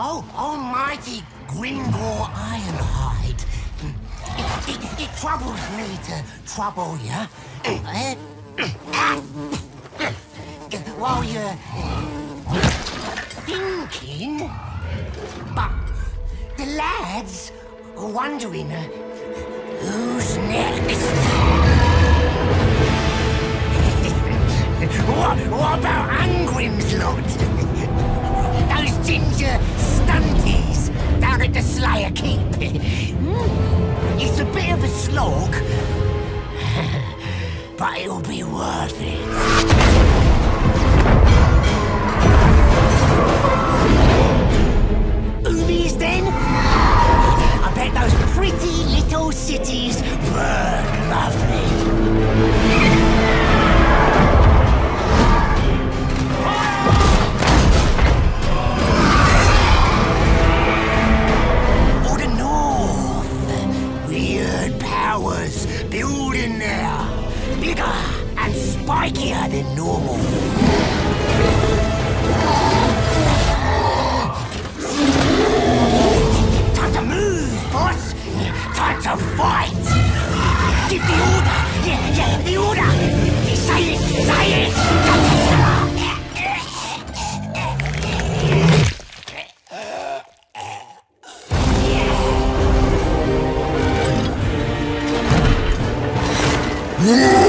Oh, almighty Grimgor Ironhide. It, it, it troubles me to trouble you. While you're thinking. But the lads are wondering uh, who's next. what, what about Ungrim's lot? Ginger stunties down at the Slayer Keep. It's a bit of a slog, but it'll be worth it. claws build in there, bigger and spikier than normal. Time to move, boss! Time to fight! Give the order! Yeah, yeah, the order! Say it! Say it! Yeah!